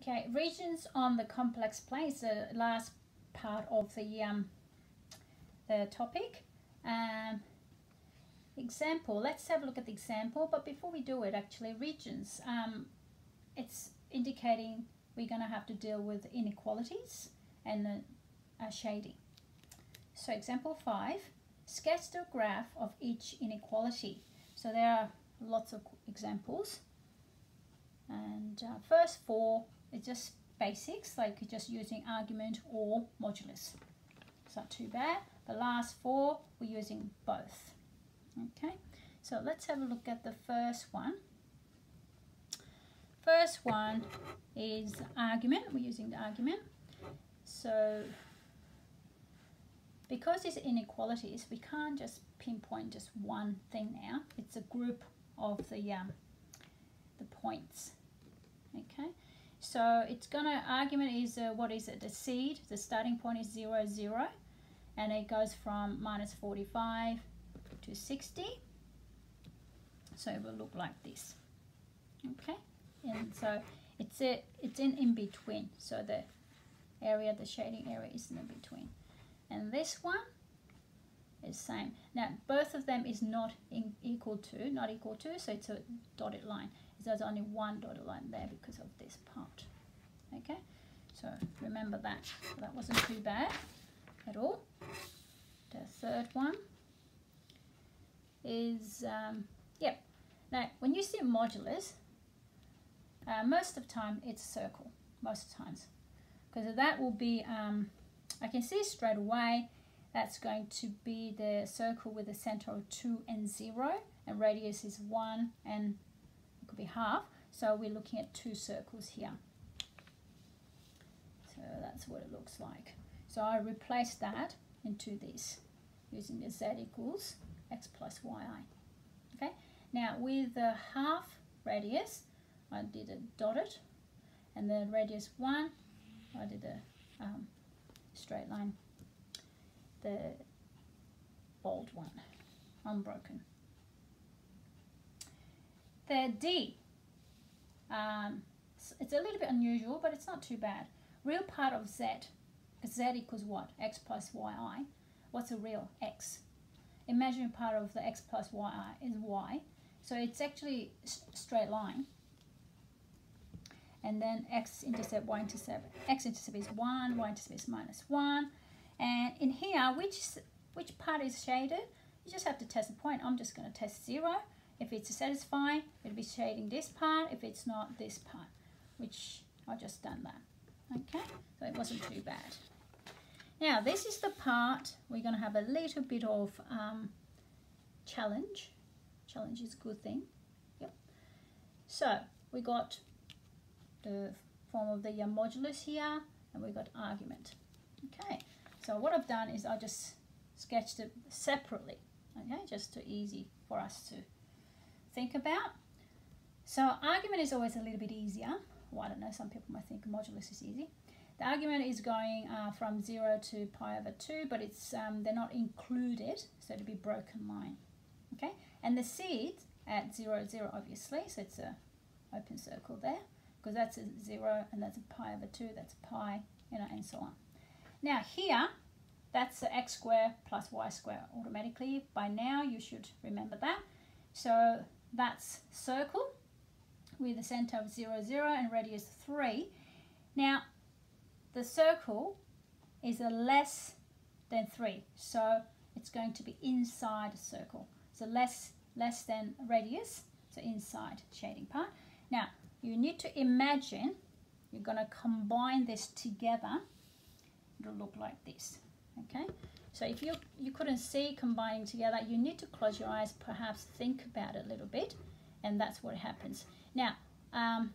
Okay, regions on the complex plane is the last part of the um, the topic. Um, example, let's have a look at the example, but before we do it, actually, regions, um, it's indicating we're going to have to deal with inequalities and uh, shading. So example 5, sketch the graph of each inequality. So there are lots of examples. And uh, first four it's just basics, like just using argument or modulus. It's not too bad. The last four, we're using both. Okay, so let's have a look at the first one. First one is argument. We're using the argument. So because it's inequalities, we can't just pinpoint just one thing now. It's a group of the um, the points. Okay, so it's gonna, argument is, uh, what is it, the seed, the starting point is 0, 0, and it goes from minus 45 to 60. So it will look like this, okay? And so it's, a, it's in, in between, so the area, the shading area is in between. And this one is same. Now both of them is not in, equal to, not equal to, so it's a dotted line there's only one dotted line there because of this part. Okay, so remember that. That wasn't too bad at all. The third one is, um, yep. Now, when you see modulus, uh, most of the time it's circle, most times. Because that will be, um, I can see straight away, that's going to be the circle with a center of 2 and 0, and radius is 1 and could be half. So we're looking at two circles here. So that's what it looks like. So I replace that into this using the z equals x plus yi. Okay. Now with the half radius, I did a dotted, and then radius one, I did a um, straight line, the bold one, unbroken. The D, um, it's a little bit unusual, but it's not too bad. Real part of Z, because Z equals what? X plus yi. What's a real X? Imaginary part of the X plus yi is Y. So it's actually straight line. And then X intercept, Y intercept. X intercept is 1, Y intercept is minus 1. And in here, which, which part is shaded? You just have to test the point. I'm just going to test 0 if it's satisfying, it'll be shading this part. If it's not, this part, which I just done that. Okay, so it wasn't too bad. Now, this is the part we're going to have a little bit of um, challenge. Challenge is a good thing. Yep. So, we got the form of the modulus here, and we got argument. Okay, so what I've done is I just sketched it separately, okay, just too easy for us to think about. So argument is always a little bit easier. Well, I don't know, some people might think modulus is easy. The argument is going uh, from 0 to pi over 2, but it's um, they're not included, so it'll be broken line. Okay, and the seed at 0, 0 obviously, so it's a open circle there, because that's a 0 and that's a pi over 2, that's a pi, you know, and so on. Now here, that's the x square plus y square automatically. By now, you should remember that. So that's circle with a center of 0, 0 and radius 3. Now, the circle is a less than 3, so it's going to be inside a circle. So less, less than radius, so inside shading part. Now, you need to imagine you're going to combine this together. It'll look like this, okay? So if you, you couldn't see combining together, you need to close your eyes, perhaps think about it a little bit, and that's what happens. Now, um,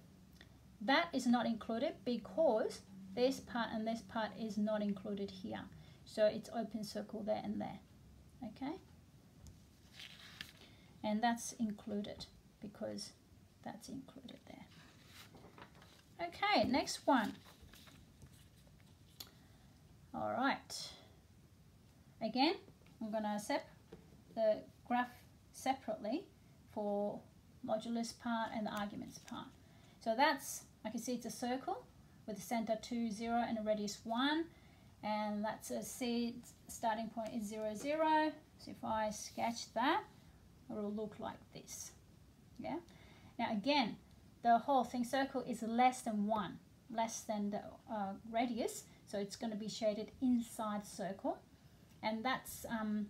that is not included because this part and this part is not included here. So it's open circle there and there, okay? And that's included because that's included there. Okay, next one. All right. Again, I'm going to set the graph separately for modulus part and the arguments part. So that's, I can see it's a circle with the center 2, 0 and a radius 1 and that's a seed starting point is 0, 0 so if I sketch that it will look like this. Yeah? Now again the whole thing circle is less than 1 less than the uh, radius. So it's going to be shaded inside circle and that's um,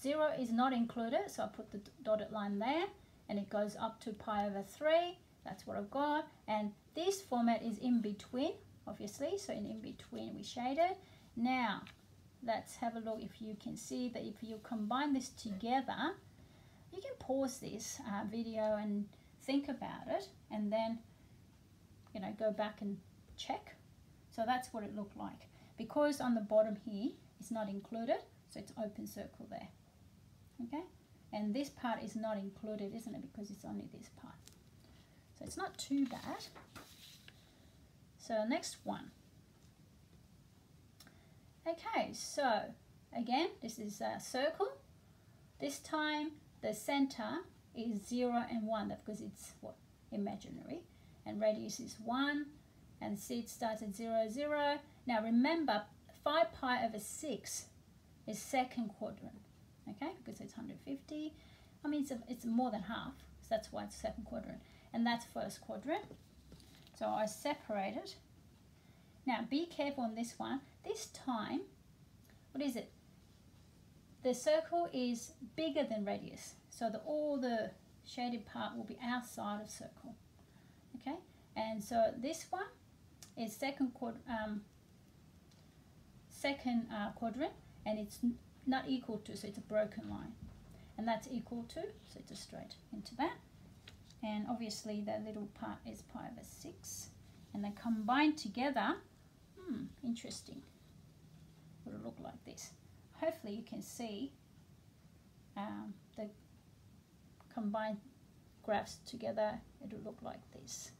0 is not included so I put the dotted line there and it goes up to pi over 3 that's what I've got. And this format is in between obviously so in, in between we shaded now let's have a look if you can see that if you combine this together you can pause this uh, video and think about it and then you know go back and check. So that's what it looked like. Because on the bottom here it's not included so it's open circle there. Okay? And this part is not included isn't it? Because it's only this part. So it's not too bad. So next one. Okay so again this is a circle. This time the center is 0 and 1 because it's what? Imaginary. And radius is 1 and seed starts at 0 0 now remember 5 pi over 6 is second quadrant okay? Because it's 150 I mean it's, a, it's more than half so that's why it's second quadrant. And that's first quadrant. So I separate it. Now be careful on this one. This time what is it? The circle is bigger than radius. So the, all the shaded part will be outside of circle okay? And so this one is second quad um, second uh, quadrant and it's not equal to, so it's a broken line. And that's equal to, so it's a straight into that. And obviously that little part is pi over 6. And they combine together, hmm, interesting. Would it look like this? Hopefully you can see um, the combined graphs together, it'll look like this.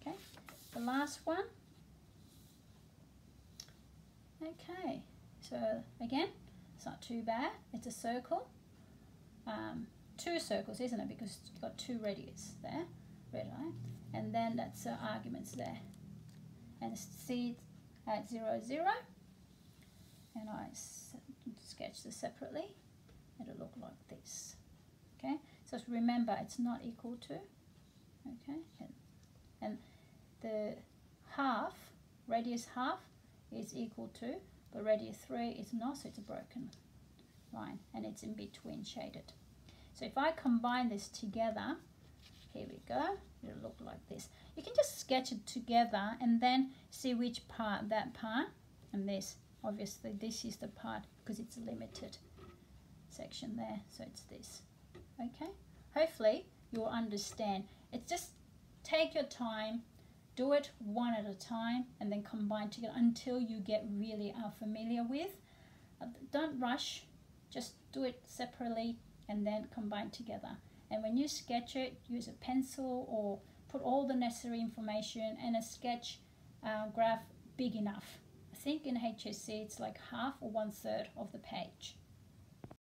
Okay, the last one. Okay, so again, it's not too bad. It's a circle. Um, two circles, isn't it? Because you've got two radius there, red line. And then that's uh, arguments there. And C at 0, 0. And I sketch this separately. It'll look like this. Okay, so remember it's not equal to. Okay, and, and the half, radius half, is equal to but radius 3 is not, so it's a broken line and it's in between shaded. So if I combine this together, here we go, it'll look like this. You can just sketch it together and then see which part, that part, and this, obviously this is the part because it's a limited section there, so it's this, okay? Hopefully you'll understand. It's just take your time, do it one at a time and then combine together until you get really are familiar with. Uh, don't rush, just do it separately and then combine together. And when you sketch it, use a pencil or put all the necessary information and a sketch uh, graph big enough. I think in HSC it's like half or one third of the page.